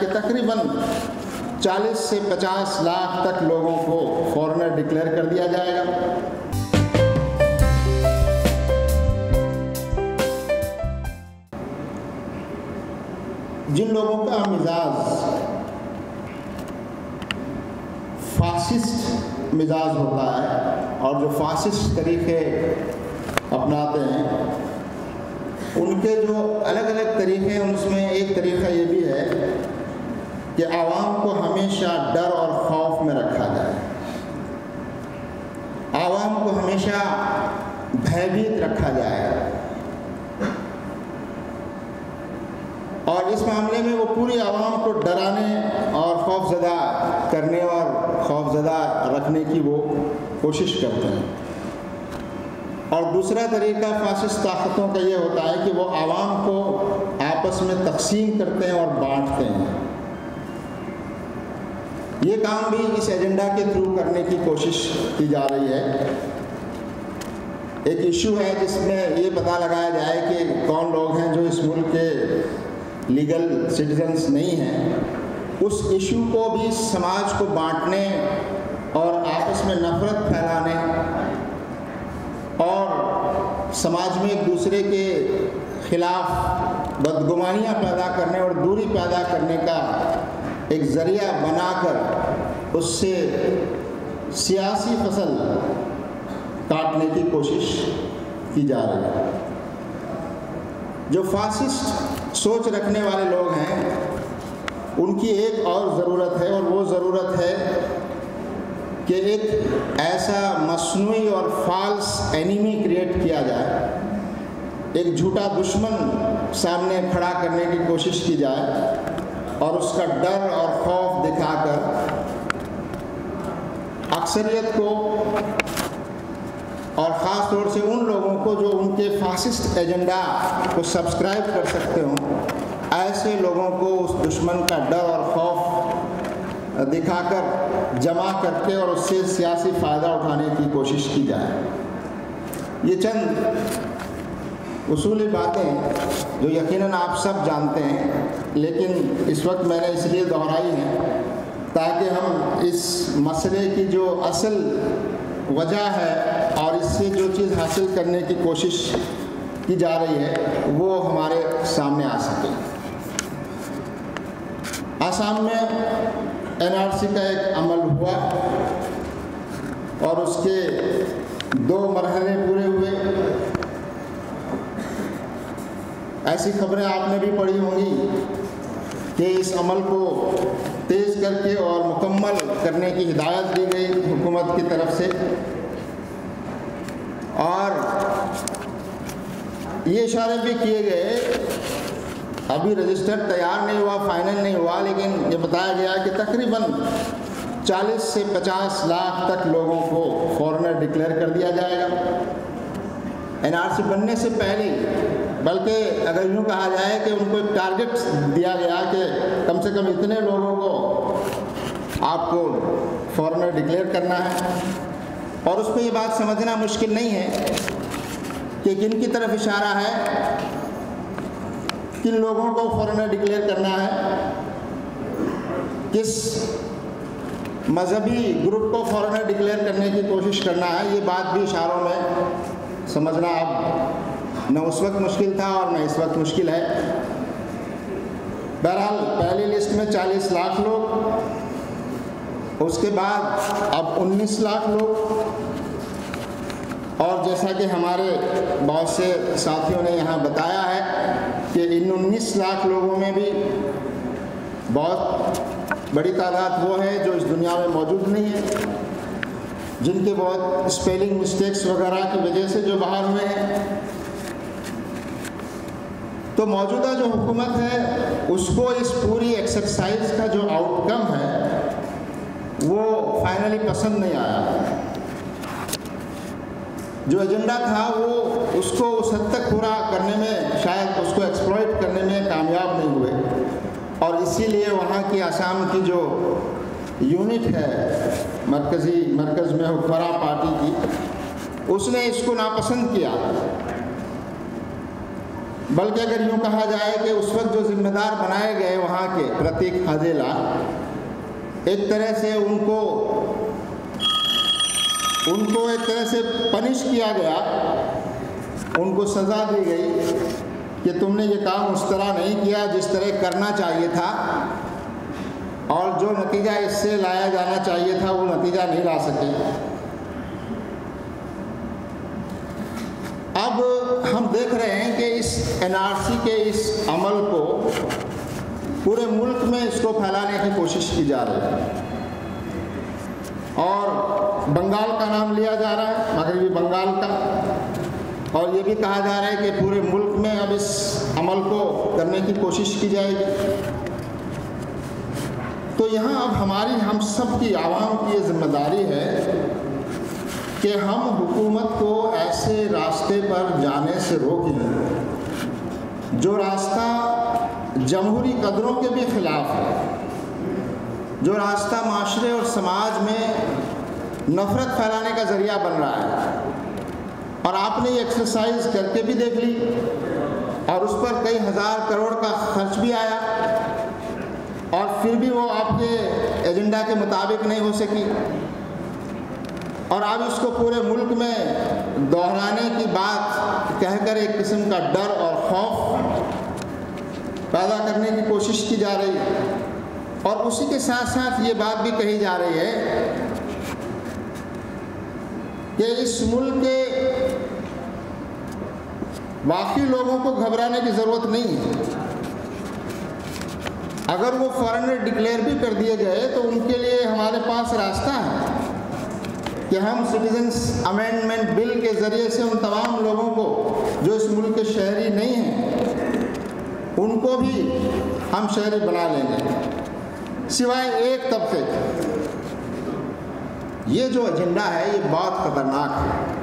کہ تقریباً چالیس سے پچاس لاکھ تک لوگوں کو فورنر ڈکلیئر کر دیا جائے گا۔ جن لوگوں کا مزاج فاسسٹ مزاج ہوتا ہے اور جو فاسسٹ طریقے اپناتے ہیں، ان کے جو الگ الگ طریقے ہیں اس میں ایک طریقہ یہ بھی ہے کہ عوام کو ہمیشہ ڈر اور خوف میں رکھا جائے۔ عوام کو ہمیشہ بھیبیت رکھا جائے۔ اور اس معاملے میں وہ پوری عوام کو ڈرانے اور خوف زدہ کرنے اور خوف زدہ رکھنے کی وہ کوشش کرتے ہیں۔ اور دوسرا طریقہ فاسسٹ طاقتوں کا یہ ہوتا ہے کہ وہ عوام کو آپس میں تقسیم کرتے ہیں اور بانٹتے ہیں۔ یہ کام بھی اس ایجنڈا کے تھرو کرنے کی کوشش کی جا رہی ہے۔ ایک ایشو ہے جس میں یہ پتہ لگایا جائے کہ کون لوگ ہیں جو اس ملک کے لیگل سٹیزنس نہیں ہیں۔ اس ایشو کو بھی سماج کو بانٹنے اور آپس میں نفرت پھیلانے اور سماج میں ایک دوسرے کے خلاف بدگمانیاں پیدا کرنے اور دوری پیدا کرنے کا ایک ذریعہ بنا کر اس سے سیاسی فصل کاٹنے کی کوشش کی جا رہی ہے۔ جو فاسسٹ سوچ رکھنے والے لوگ ہیں، ان کی ایک اور ضرورت ہے اور وہ ضرورت ہے کہ ایک ایسا مصنوعی اور فالس اینیمی کریٹ کیا جائے۔ ایک جھوٹا دشمن سامنے کھڑا کرنے کی کوشش کی جائے۔ اور اس کا ڈر اور خوف دکھا کر اکثریت کو اور خاص طور سے ان لوگوں کو جو ان کے فاسسٹ ایجنڈا کو سبسکرائب کر سکتے ہوں، ایسے لوگوں کو اس دشمن کا ڈر اور خوف دکھا کر جمع کر کے اور اس سے سیاسی فائدہ اٹھانے کی کوشش کی جائے۔ یہ چند اصولی باتیں جو یقیناً آپ سب جانتے ہیں، لیکن اس وقت میں نے اس لیے دہرائی ہیں تاکہ ہم اس مسئلے کی جو اصل وجہ ہے اور اس سے جو چیز حاصل کرنے کی کوشش کی جا رہی ہے، وہ ہمارے سامنے آ سکے۔ آسام میں این آر سی کا ایک عمل ہوا اور اس کے دو مرحلے پورے ہوئے۔ ایسی خبریں آپ نے بھی پڑھی ہوں گی کہ اس عمل کو تیز کر کے اور مکمل کرنے کی ہدایت دی گئی حکومت کی طرف سے۔ اور یہ اشارے بھی کیے گئے، ابھی رجسٹر تیار نہیں ہوا، فائنل نہیں ہوا، لیکن یہ بتایا گیا کہ تقریباً چالیس سے پچاس لاکھ تک لوگوں کو فورنر ڈکلیئر کر دیا جائے گا۔ این آر سی بننے سے پہلے بلکہ اگر یوں کہا جائے کہ ان کو ایک ٹارگٹ دیا گیا کہ کم سے کم اتنے لوگوں کو آپ کو فورنر ڈکلیئر کرنا ہے، اور اس میں یہ بات سمجھنا مشکل نہیں ہے کہ کن کی طرف اشارہ ہے، کن لوگوں کو فورنر ڈکلیئر کرنا ہے، کس مذہبی گروپ کو فورنر ڈکلیئر کرنے کی کوشش کرنا ہے، یہ بات بھی اشاروں میں سمجھنا اب نہ اس وقت مشکل تھا اور نہ اس وقت مشکل ہے۔ بہرحال، پہلی لسٹ میں چالیس لاکھ لوگ۔ اس کے بعد اب انیس لاکھ لوگ۔ اور جیسا کہ ہمارے بہت سے ساتھیوں نے یہاں بتایا ہے کہ ان انیس لاکھ لوگوں میں بھی بہت بڑی تعداد وہ ہے جو اس دنیا میں موجود نہیں ہے، جن کے بہت اسپیلنگ مسٹیکس وغیرہ کی وجہ سے جو باہر ہوئے ہیں۔ تو موجودہ جو حکومت ہے، اس کو اس پوری ایکسرسائز کا جو آؤٹ کم ہے، وہ فائنلی پسند نہیں آیا۔ جو ایجنڈا تھا، وہ اس کو اس حد تک پورا کرنے میں، شاید اس کو ایکسپلائٹ کرنے میں کامیاب نہیں ہوئے۔ اور اسی لیے وہاں کی آسام کی جو یونٹ ہے، مرکزی، مرکز میں حکمراں پارٹی کی، اس نے اس کو ناپسند کیا۔ بلکہ اگر یوں کہا جائے کہ اس وقت جو ذمہ دار بنائے گئے وہاں کے پرتیک حاضیلا ایک طرح سے ان کو ان کو ایک طرح سے پنش کیا گیا، ان کو سزا دی گئی کہ تم نے یہ کام اس طرح نہیں کیا جس طرح کرنا چاہیے تھا، اور جو نتیجہ اس سے لایا جانا چاہیے تھا وہ نتیجہ نہیں لا سکے۔ اب ہم دیکھ رہے ہیں کہ اس این آر سی کے اس عمل کو پورے ملک میں اس کو پھیلانے کی کوشش کی جا رہی ہے۔ اور بنگال کا نام لیا جا رہا ہے مغربی بنگال کا۔ اور یہ بھی کہا جا رہا ہے کہ پورے ملک میں اب اس عمل کو کرنے کی کوشش کی جائے گی۔ تو یہاں اب ہماری، ہم سب کی عوام کی یہ ذمہ داری ہے کہ ہم حکومت کو ایسے راستے پر جانے سے روکیں جو راستہ جمہوری قدروں کے بھی خلاف ہے، جو راستہ معاشرے اور سماج میں نفرت پھیلانے کا ذریعہ بن رہا ہے۔ اور آپ نے یہ ایکسرسائز کر کے بھی دیکھ لی اور اس پر کئی ہزار کروڑ کا خرچ بھی آیا اور پھر بھی وہ آپ کے ایجنڈا کے مطابق نہیں ہو سکی۔ اور اب اس کو پورے ملک میں دہرانے کی بات کہہ کر ایک قسم کا ڈر اور خوف پیدا کرنے کی کوشش کی جا رہی ہے۔ اور اسی کے ساتھ ساتھ یہ بات بھی کہی جا رہی ہے کہ اس ملک کے باقی لوگوں کو گھبرانے کی ضرورت نہیں ہے۔ اگر وہ فورن ڈکلیئر بھی کر دیے گئے تو ان کے لیے ہمارے پاس راستہ ہے۔ کہ ہم سٹیزنس امینڈمنٹ بل کے ذریعے سے ان تمام لوگوں کو جو اس ملک کے شہری نہیں ہیں، ان کو بھی ہم شہری بنا لیں گے۔ سوائے ایک طبقے یہ جو ایجنڈا ہے، یہ بہت خطرناک ہے۔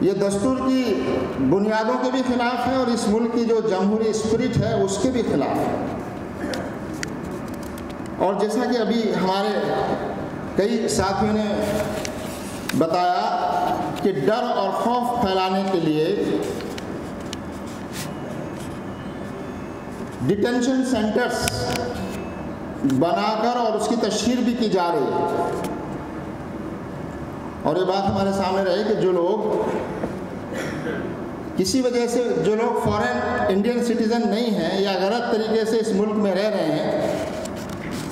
یہ دستور کی بنیادوں کے بھی خلاف ہے اور اس ملک کی جو جمہوری اسپرٹ ہے، اس کے بھی خلاف ہے۔ اور جیسا کہ ابھی ہمارے کئی ساتھیوں نے بتایا کہ ڈر اور خوف پھیلانے کے لیے ڈیٹینشن سینٹرز بنا کر اور اس کی تشہیر بھی کی جا رہی ہے۔ اور یہ بات ہمارے سامنے رہے کہ جو لوگ کسی وجہ سے جو لوگ فورن انڈین سٹیزن نہیں ہیں یا غلط طریقے سے اس ملک میں رہ رہے ہیں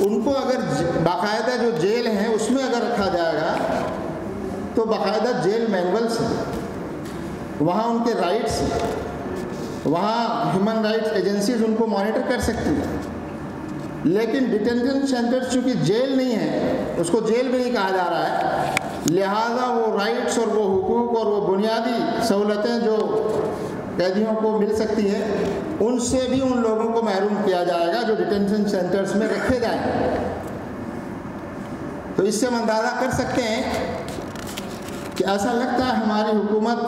ان کو اگر باقاعدہ جو جیل ہیں اس میں اگر رکھا جائے گا، تو باقاعدہ جیل مینولس ہیں وہاں ان کے رائٹس وہاں ہیومن رائٹس ایجنسیز ان کو مانیٹر کر سکتی ہیں۔ لیکن ڈیٹینشن سینٹر چونکہ جیل نہیں ہے، اس کو جیل بھی نہیں کہا جا رہا ہے، لہٰذا وہ رائٹس اور وہ حقوق اور وہ بنیادی سہولتیں جو قیدیوں کو مل سکتی ہیں، ان سے بھی ان لوگوں کو محروم کیا جائے گا جو ڈیٹینشن سینٹرز میں رکھے جائیں۔ تو اس سے ہم اندازہ کر سکتے ہیں کہ ایسا لگتا ہے ہماری حکومت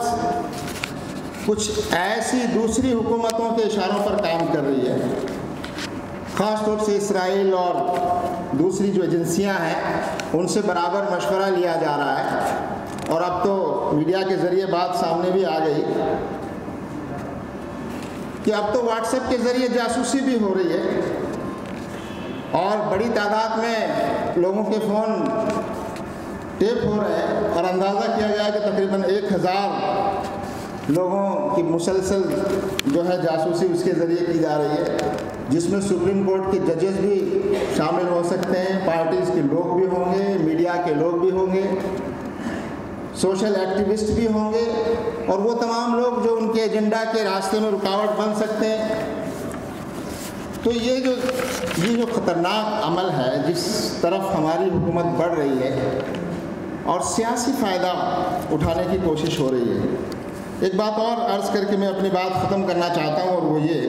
کچھ ایسی دوسری حکومتوں کے اشاروں پر کام کر رہی ہے۔ خاص طور سے اسرائیل اور دوسری جو ایجنسیاں ہیں، ان سے برابر مشورہ لیا جا رہا ہے۔ اور اب تو میڈیا کے ذریعے بات سامنے بھی آ گئی۔ کہ اب تو واٹس ایپ کے ذریعے جاسوسی بھی ہو رہی ہے۔ اور بڑی تعداد میں لوگوں کے فون ٹیپ ہو رہے ہیں اور اندازہ کیا گیا کہ تقریباً ایک ہزار لوگوں کی مسلسل جو ہے جاسوسی اس کے ذریعے کی جا رہی ہے، جس میں سپریم کورٹ کے ججز بھی شامل ہو سکتے ہیں، پارٹیز کے لوگ بھی ہوں گے، میڈیا کے لوگ بھی ہوں گے۔ سوشل ایکٹیوسٹ بھی ہوں گے اور وہ تمام لوگ جو ان کے ایجنڈا کے راستے میں رکاوٹ بن سکتے ہیں۔ تو یہ جو یہ جو خطرناک عمل ہے، جس طرف ہماری حکومت بڑھ رہی ہے اور سیاسی فائدہ اٹھانے کی کوشش ہو رہی ہے۔ ایک بات اور عرض کر کے میں اپنی بات ختم کرنا چاہتا ہوں اور وہ یہ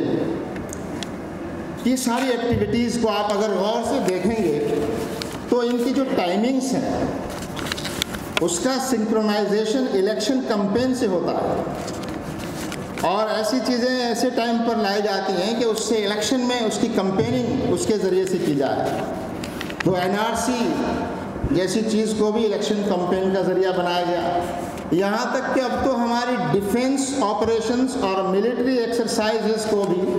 یہ ساری ایکٹیویٹیز کو آپ اگر غور سے دیکھیں گے تو ان کی جو ٹائمنگس ہیں اس کا سنکرونائزیشن الیکشن کمپین سے ہوتا ہے۔ اور ایسی چیزیں ایسے ٹائم پر لائی جاتی ہیں کہ اس سے الیکشن میں اس کی کمپیننگ اس کے ذریعے سے کی جائے۔ تو این آر سی جیسی چیز کو بھی الیکشن کمپین کا ذریعہ بنایا گیا۔ یہاں تک کہ اب تو ہماری ڈیفنس آپریشنز اور ملٹری ایکسرسائزز کو بھی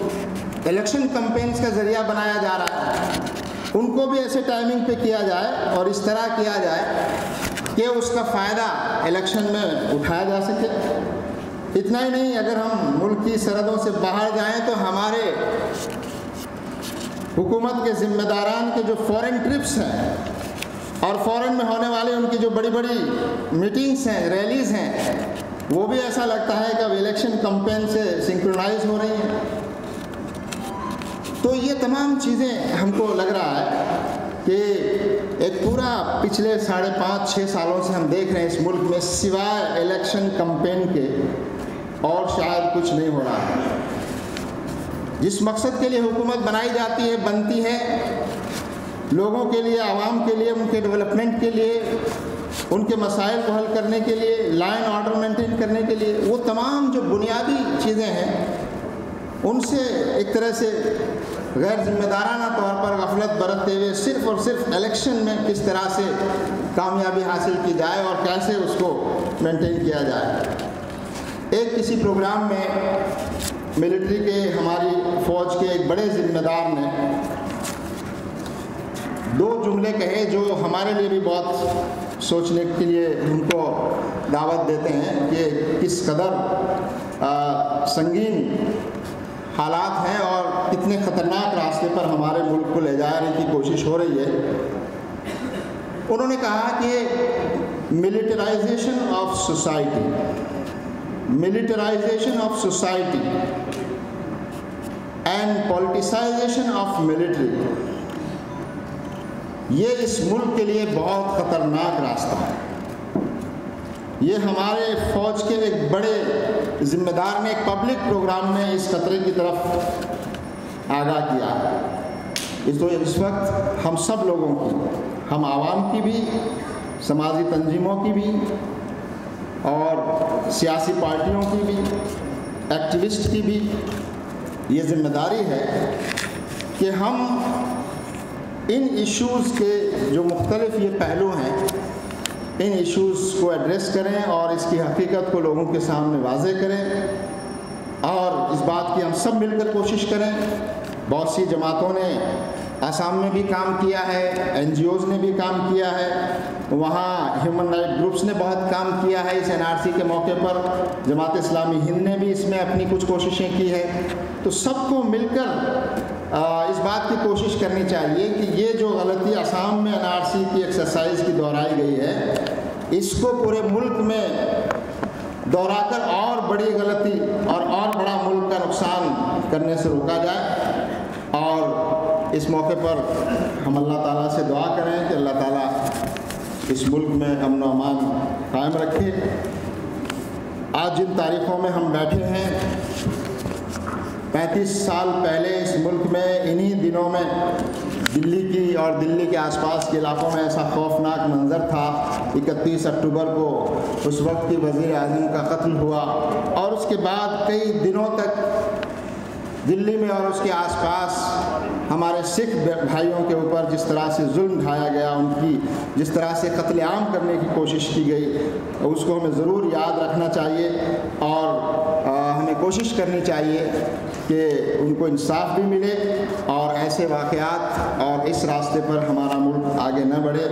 الیکشن کمپینز کا ذریعہ بنایا جا رہا ہے۔ ان کو بھی ایسے ٹائمنگ پہ کیا جائے اور اس طرح کیا جائے کہ اس کا فائدہ الیکشن میں اٹھایا جا سکے۔ اتنا ہی نہیں، اگر ہم ملک کی سرحدوں سے باہر جائیں تو ہمارے حکومت کے ذمہ داران کے جو فورن ٹرپس ہیں اور فورن میں ہونے والے ان کی جو بڑی بڑی میٹنگس ہیں ریلیز ہیں، وہ بھی ایسا لگتا ہے کہ اب الیکشن کمپین سے سنکرونائز ہو رہی ہیں۔ تو یہ تمام چیزیں ہم کو لگ رہا ہے۔ کہ ایک پورا پچھلے ساڑھے پانچ چھ سالوں سے ہم دیکھ رہے ہیں اس ملک میں سوائے الیکشن کمپین کے اور شاید کچھ نہیں ہو رہا ہے۔ جس مقصد کے لیے حکومت بنائی جاتی ہے، بنتی ہے۔ لوگوں کے لیے، عوام کے لیے، ان کے ڈیولپمنٹ کے لیے، ان کے مسائل کو حل کرنے کے لیے لائن آرڈر مینٹین کرنے کے لیے، وہ تمام جو بنیادی چیزیں ہیں، ان سے ایک طرح سے غیر ذمہ دارانہ طور پر غفلت برتتے ہوئے صرف اور صرف الیکشن میں کس طرح سے کامیابی حاصل کی جائے اور کیسے اس کو مینٹین کیا جائے۔ ایک کسی پروگرام میں ملٹری کے ہماری فوج کے ایک بڑے ذمہ دار نے دو جملے کہے جو ہمارے لیے بھی بہت سوچنے کے لیے ان کو دعوت دیتے ہیں کہ کس قدر سنگین حالات ہیں اور کتنے خطرناک راستے پر ہمارے ملک کو لے جانے کی کوشش ہو رہی ہے۔ انہوں نے کہا کہ militarisation of society militarisation of society and politicisation of military یہ اس ملک کے لیے بہت خطرناک راستہ ہے۔ یہ ہمارے فوج کے ایک بڑے ذمہ دار نے ایک پبلک پروگرام میں اس خطرے کی طرف آگاہ کیا۔ اس تو اس وقت ہم سب لوگوں کی، ہم عوام کی بھی، سماجی تنظیموں کی بھی، اور سیاسی پارٹیوں کی بھی ایکٹیوسٹ کی بھی یہ ذمہ داری ہے کہ ہم ان ایشوز کے جو مختلف یہ پہلو ہیں ان ایشوز کو ایڈریس کریں اور اس کی حقیقت کو لوگوں کے سامنے واضح کریں اور اس بات کی ہم سب مل کر کوشش کریں۔ بہت سی جماعتوں نے آسام میں بھی کام کیا ہے این جی اوز نے بھی کام کیا ہے، وہاں ہیومن رائٹ گروپس نے بہت کام کیا ہے اس این آر سی کے موقع پر۔ جماعت اسلامی ہند نے بھی اس میں اپنی کچھ کوششیں کی ہے تو سب کو مل کر اس بات کی کوشش کرنی چاہیے کہ یہ جو غلطی آسام میں این آر سی کی ایکسرسائز کی دہرائی گئی ہے، اس کو پورے ملک میں دہرا کر اور بڑی غلطی اور اور بڑا ملک کا نقصان کرنے سے روکا جائے۔ اور اس موقع پر ہم اللہ تعالیٰ سے دعا کریں کہ اللہ تعالیٰ اس ملک میں امن و امان قائم رکھے۔ آج جن تاریخوں میں ہم بیٹھے ہیں پینتیس سال پہلے اس ملک میں انہی دنوں میں دلی کی اور دلی کے آس پاس کے علاقوں میں ایسا خوفناک منظر تھا۔ اکتیس اکتوبر کو اس وقت کی وزیر اعظم کا قتل ہوا اور اس کے بعد کئی دنوں تک دلی میں اور اس کے آس پاس ہمارے سکھ بھائیوں کے اوپر جس طرح سے ظلم ڈھایا گیا، ان کی جس طرح سے قتل عام کرنے کی کوشش کی گئی، اس کو ہمیں ضرور یاد رکھنا چاہیے اور کوشش کرنی چاہیے کہ ان کو انصاف بھی ملے اور ایسے واقعات اور اس راستے پر ہمارا ملک آگے نہ بڑھے۔